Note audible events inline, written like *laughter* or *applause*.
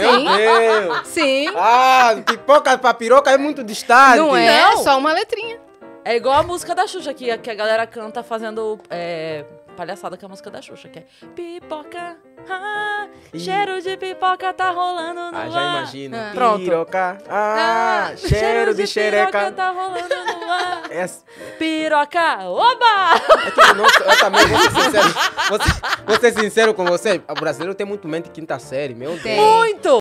Sim. Deus. Sim. Ah, pipoca pra piroca é muito distante. Não é, Não. só uma letrinha. É igual a música da Xuxa, que, que a galera canta fazendo é, palhaçada com a música da Xuxa, que é pipoca, ah, cheiro de pipoca tá rolando no Ah, já ar. imagino. Ah. Pronto. Piroca. Ah, cheiro de piroca xereca. tá rolando no ar. *laughs* É, Piroca, oba! é tipo, nossa, eu também vou ser sincero. Vou ser, vou ser sincero com você. O brasileiro tem muito mente quinta série, meu Deus. Muito!